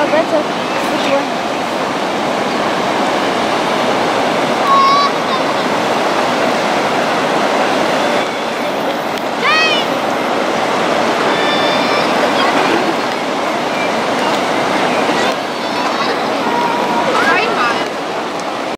Alberto.